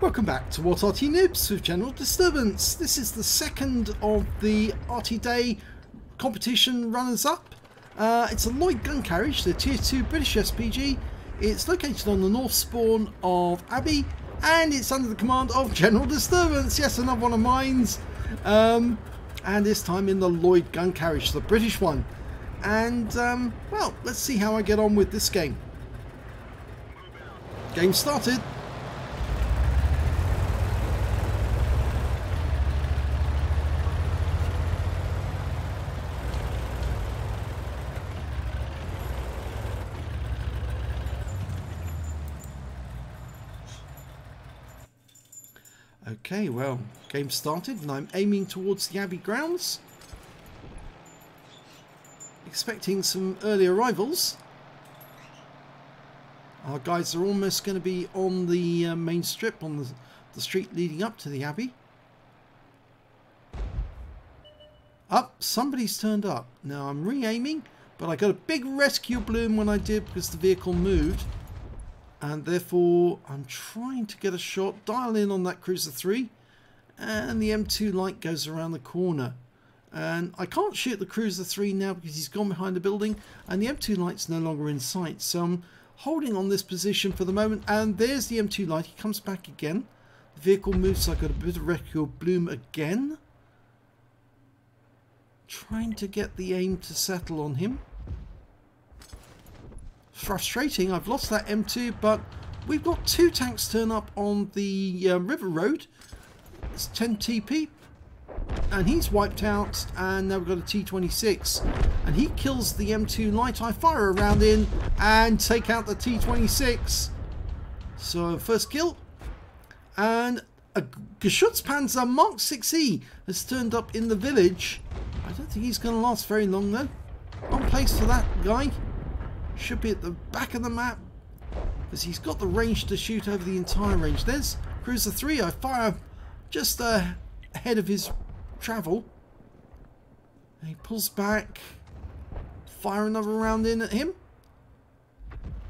Welcome back to WOT Arty Noobs with General Disturbance. This is the second of the Arty Day competition runners-up. Uh, it's a Loyd gun carriage, the Tier 2 British SPG. It's located on the north spawn of Abbey and it's under the command of General Disturbance. Yes, another one of mine's. Um, and this time in the Loyd gun carriage, the British one. And, um, well, let's see how I get on with this game. Game started. Okay, well, game started and I'm aiming towards the Abbey grounds. Expecting some early arrivals. Our guys are almost going to be on the uh, main strip, on the, the street leading up to the Abbey. Up, somebody's turned up. Now I'm re-aiming, but I got a big rescue bloom when I did because the vehicle moved and therefore I'm trying to get a shot, dial in on that Cruiser 3 and the M2 light goes around the corner. And I can't shoot the Cruiser 3 now because he's gone behind the building. And the M2 light's no longer in sight. So I'm holding on this position for the moment. And there's the M2 light, he comes back again. The vehicle moves. So I got a bit of record bloom again. Trying to get the aim to settle on him frustrating. I've lost that M2, but we've got two tanks turn up on the uh, river road. It's 10 TP. And he's wiped out, and now we've got a T26. And he kills the M2 light. I fire a round in and take out the T26. So, first kill. And a Geschutzpanzer Mark 6E has turned up in the village. I don't think he's going to last very long, though. One place for that guy. Should be at the back of the map. Because he's got the range to shoot over the entire range. There's Cruiser 3. I fire just uh, ahead of his travel. And he pulls back. Fire another round in at him.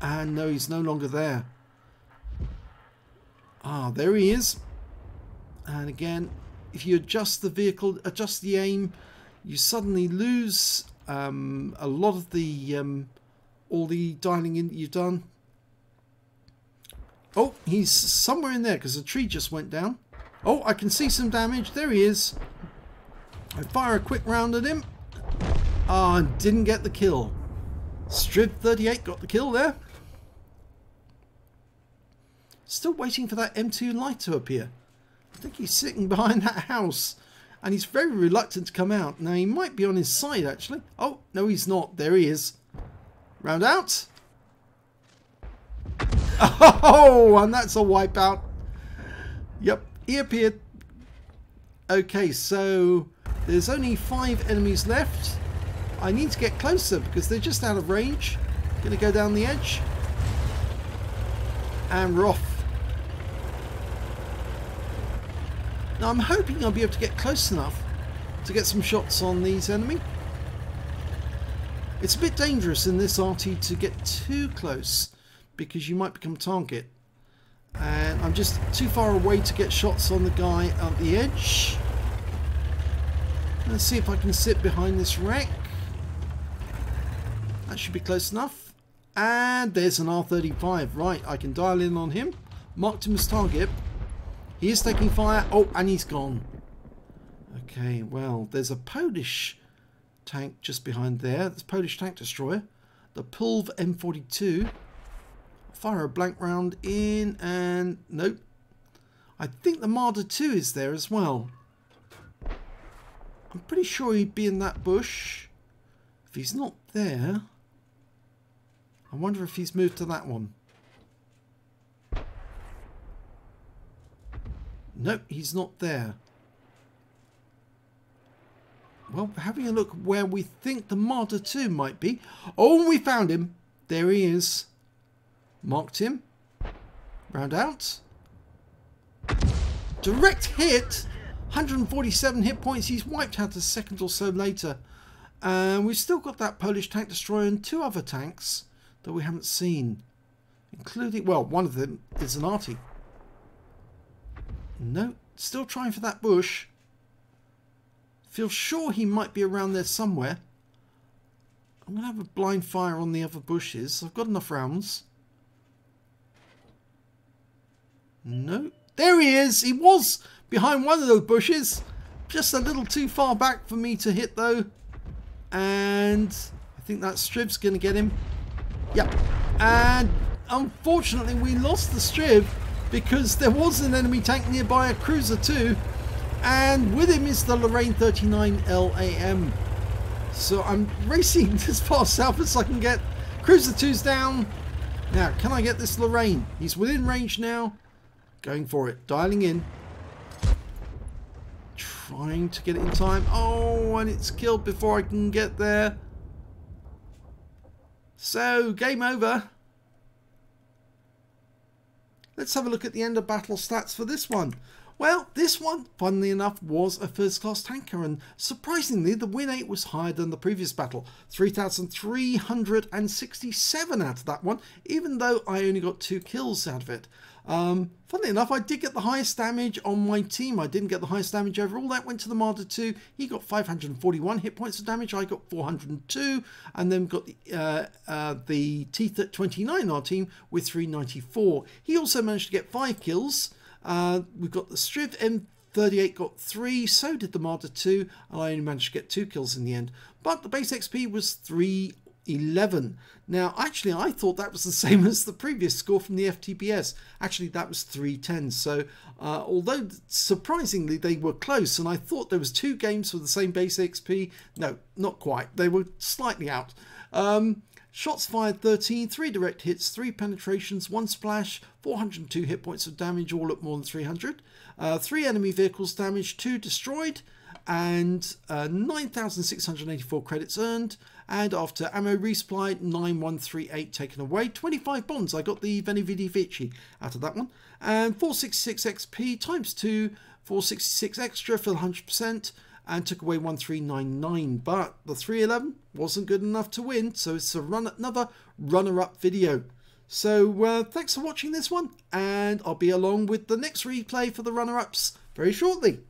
And no, he's no longer there. Ah, there he is. And again, if you adjust the vehicle, adjust the aim, you suddenly lose um, a lot of the um, all the dialing in that you've done. Oh, he's somewhere in there because the tree just went down. Oh, I can see some damage. There he is. I fire a quick round at him. Ah, oh, didn't get the kill. Striv 38 got the kill there. Still waiting for that M2 light to appear. I think he's sitting behind that house. And he's very reluctant to come out. Now, he might be on his side, actually. Oh, no, he's not. There he is. Round out. Oh, and that's a wipeout. Yep, he appeared. Okay, so there's only five enemies left. I need to get closer because they're just out of range. Gonna go down the edge. And we're off. Now I'm hoping I'll be able to get close enough to get some shots on these enemy. It's a bit dangerous in this arty to get too close because you might become target. And I'm just too far away to get shots on the guy at the edge. Let's see if I can sit behind this wreck. That should be close enough. And there's an R35. Right, I can dial in on him. Marked him as target. He is taking fire. Oh, and he's gone. Okay, well, there's a Polish tank just behind there. That's Polish tank destroyer. The Pulv M42. Fire a blank round in and nope. I think the Marder 2 is there as well. I'm pretty sure he'd be in that bush. If he's not there, I wonder if he's moved to that one. Nope, he's not there. Well, having a look where we think the Marder 2 might be. Oh, we found him. There he is. Marked him. Round out. Direct hit. 147 hit points. He's wiped out a second or so later. And we've still got that Polish tank destroyer and two other tanks that we haven't seen. Including, well, one of them is an arty. No, still trying for that bush. Feel sure he might be around there somewhere. I'm going to have a blind fire on the other bushes. I've got enough rounds. No. There he is! He was behind one of those bushes. Just a little too far back for me to hit though. And I think that Striv's going to get him. Yep. And unfortunately we lost the Striv because there was an enemy tank nearby, a cruiser 2. And with him is the Lorraine 39 LAM. So I'm racing as far south as I can get. Cruiser 2's down. Now, can I get this Lorraine? He's within range now. Going for it. Dialing in. Trying to get it in time. Oh, and it's killed before I can get there. So, game over. Let's have a look at the end of battle stats for this one. Well, this one, funnily enough, was a first class tanker and surprisingly the win rate was higher than the previous battle. 3,367 out of that one, even though I only got two kills out of it. Um, funnily enough, I did get the highest damage on my team. I didn't get the highest damage overall. That went to the Marder 2. He got 541 hit points of damage. I got 402. And then got the, uh, uh, the T-29 our team with 394. He also managed to get 5 kills. Uh, we've got the Striv M38 got 3, so did the Marder 2, and I only managed to get 2 kills in the end. But the base XP was 311. Now, actually, I thought that was the same as the previous score from the FTPS. Actually, that was 310. So, uh, although surprisingly they were close, and I thought there was two games with the same base XP, no, not quite. They were slightly out. Um, Shots fired 13, 3 direct hits, 3 penetrations, 1 splash, 402 hit points of damage, all at more than 300. Uh, 3 enemy vehicles damaged, 2 destroyed, and uh, 9,684 credits earned. And after ammo resupply, 9138 taken away. 25 bonds, I got the Veni Vidi Vici out of that one. And 466 XP times 2, 466 extra for 100% and took away 1399 but the 311 wasn't good enough to win so it's a run another runner-up video so uh, thanks for watching this one and I'll be along with the next replay for the runner-ups very shortly